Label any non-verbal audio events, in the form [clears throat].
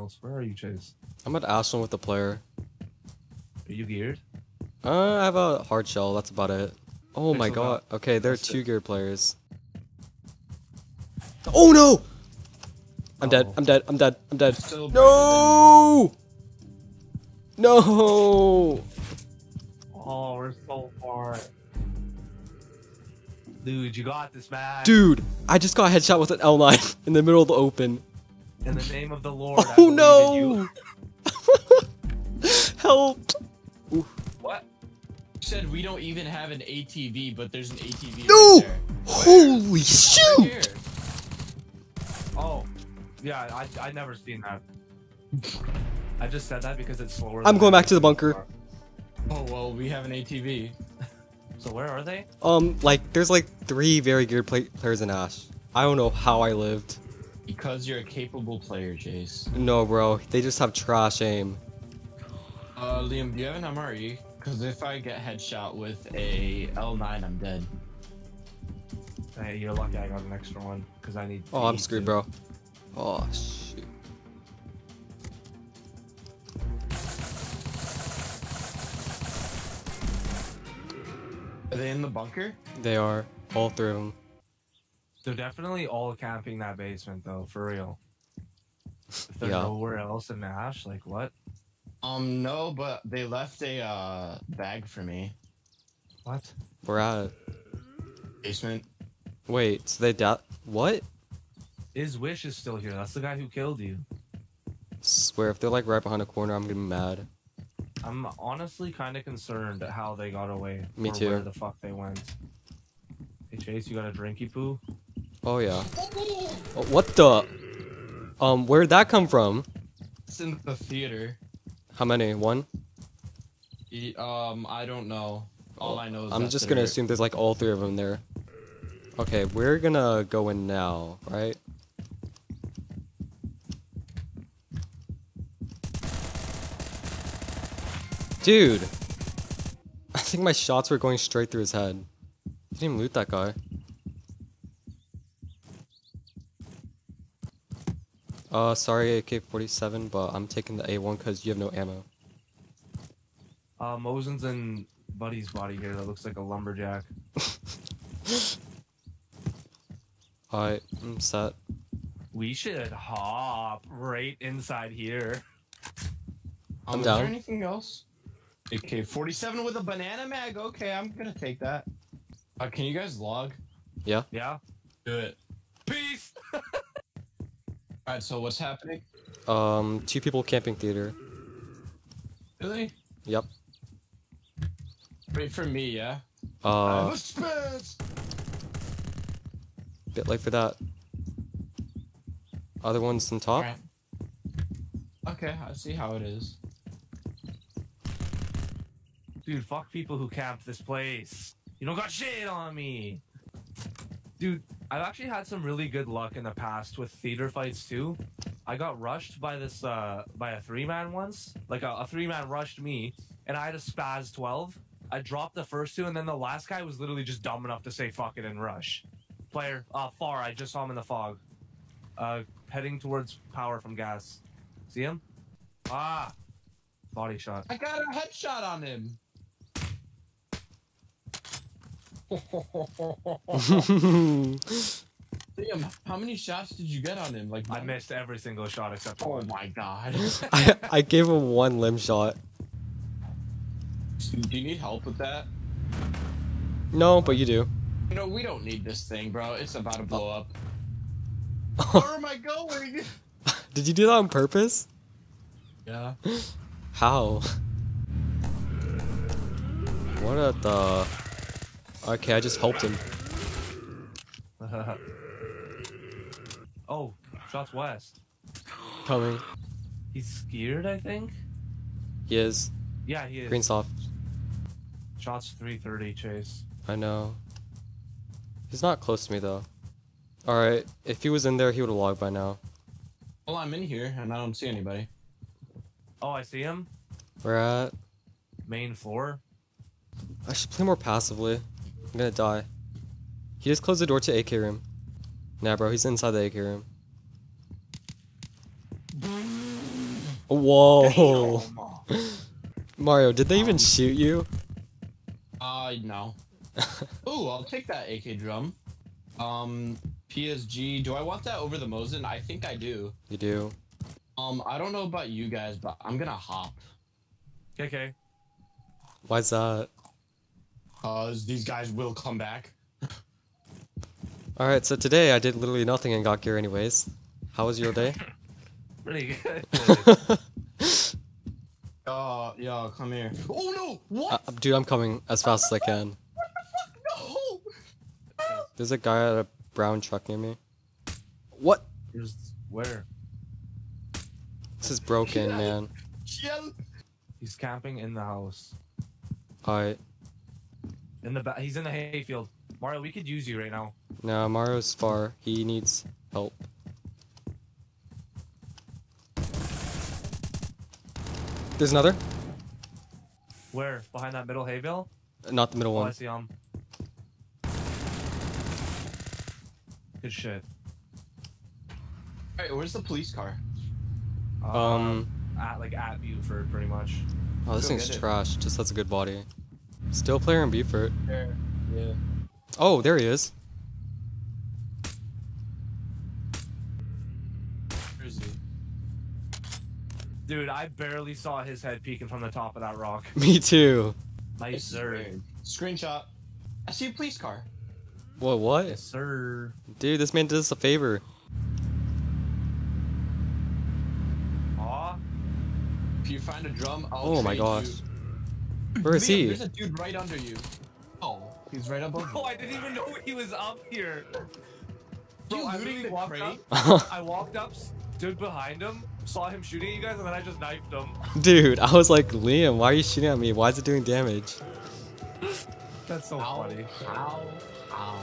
else. Where are you, Chase? I'm at Ashland with the player. Are you geared? Uh, I have a hard shell. That's about it. Oh my god. Okay, there are two geared players. Oh no! I'm dead. Oh. I'm dead. I'm dead. I'm dead. No! No! Oh, we're so far. Dude, you got this, man. Dude, I just got headshot with an L9 [laughs] in the middle of the open. In the [laughs] name of the Lord. I Oh in no! you. [laughs] Help! What? You said we don't even have an ATV, but there's an ATV No! right there. Holy Right shoot! Oh, yeah. I I never seen that. I just said that because it's slower. I'm than going back to the bunker. Oh well, we have an ATV. So where are they? Um, like, there's like three very good play players in Ash. I don't know how I lived. Because you're a capable player, Jace. No, bro. They just have trash aim. Uh, Liam, do you have an MRE? Because if I get headshot with a L9, I'm dead. Hey, you're lucky I got an extra one because I need. Oh, I'm screwed, too. bro. Oh, shoot. Are they in the bunker? They are. All three of them. They're definitely all camping that basement though, for real. If they're Yeah. nowhere else in Nash, like what? Um, no, but they left a uh, bag for me. What? We're at. Basement. Wait, so they da- His Wish is still here? That's the guy who killed you. Swear, if they're like right behind a corner, I'm gonna be mad. I'm honestly kind of concerned at how they got away. Me or too. Where the fuck they went? Hey Chase, you got a drinky poo? Oh, yeah. Oh, what the? Um, where'd that come from? It's in the theater. How many? One? E- Um, I don't know. All I know is I'm just gonna assume there's like all three of them there. Okay, we're gonna go in now, right? Dude! I think my shots were going straight through his head. Didn't even loot that guy. Uh, sorry AK-47, but I'm taking the A1 because you have no ammo. Uh, Mosin's in Buddy's body here. That looks like a lumberjack. [laughs] Alright, I'm set. We should hop right inside here. I'm Um, is there anything else? AK 47 with a banana mag. Okay, I'm gonna take that. Uh, can you guys log? Yeah. Yeah. Do it. Peace. Alright, so what's happening? Um, two people camping theater. Really? Yep. Wait for me, yeah? Uh, I'm a bit late for that. Other ones on top. Alright. Okay, I see how it is. Dude, fuck people who camped this place. You don't got shit on me. Dude, I've actually had some really good luck in the past with theater fights too. I got rushed by this uh by a three man once. Like a, a three man rushed me and I had a SPAS-12. I dropped the first two and then the last guy was literally just dumb enough to say fuck it and rush. Player, uh far, I just saw him in the fog. Uh heading towards power from gas. See him? Ah body shot. I got a headshot on him! Liam, how many shots did you get on him? Like I missed every single shot except Oh one. my god. [laughs] I I gave him one limb shot. Do you need help with that? No, but you do. No, we don't need this thing, bro. It's about to blow up. Did [laughs] Where am I going? [laughs] Did you do that on purpose? Yeah. How? What at the? Okay, I just helped him. [laughs] oh, shots west. Coming. He's scared, I think. He is. Yeah, he is. Green soft. Shots 330 chase. I know. He's not close to me though. Alright, if he was in there, he would have logged by now. Well, I'm in here and I don't see anybody. Oh, I see him. We're at. Main floor. I should play more passively. I'm gonna die. He just closed the door to AK room. Nah, bro, he's inside the AK room. Whoa. Damn. [laughs] Mario, did they even Um, shoot you? Uh, no. [laughs] Ooh, I'll take that AK drum. Um, PSG. Do I want that over the Mosin? I think I do. You do. Um, I don't know about you guys, but I'm gonna hop. KK. Why's that? Cause these guys will come back. Alright, so today I did literally nothing and got gear anyways. How was your day? [laughs] Pretty good. [laughs] Uh, yo, come here. Oh no! What? Uh, dude, I'm coming as fast as I can. no! There's a guy at a brown truck near me. What? Here's where? This is broken, Yeah. man. Yell. He's camping in the house. Alright. In the back. He's in the hayfield. Mario, we could use you right now. Now Mario's far. He needs help. There's another. Where? Behind that middle hay bale? Uh, not the middle oh, one. Oh, I see him. Good shit. Alright, where's the police car? Um. um at like at Beaufort, pretty much. Oh, this thing's get it. trash. Just has a good body. Still player in Beaufort. There. Yeah. Oh, there he is. Where is he? Dude, I barely saw his head peeking from the top of that rock. [laughs] Me too. Nice, This sir. weird. Screenshot. I see a police car. What? What? Yes, sir. Dude, this man did us a favor. Aw. If you find a drum, I'll Oh my gosh. You. [clears throat] Where is Liam, he? There's a dude right under you. Oh, he's right above [laughs] oh, you. Oh, I didn't even know he was up here. Bro, You I looting literally the walked crate? up. [laughs] I walked up, stood behind him, saw him shooting you guys, and then I just knifed him. Dude, I was like, Liam, why are you shooting at me? Why is it doing damage? That's so Ow, funny. Ow. Ow.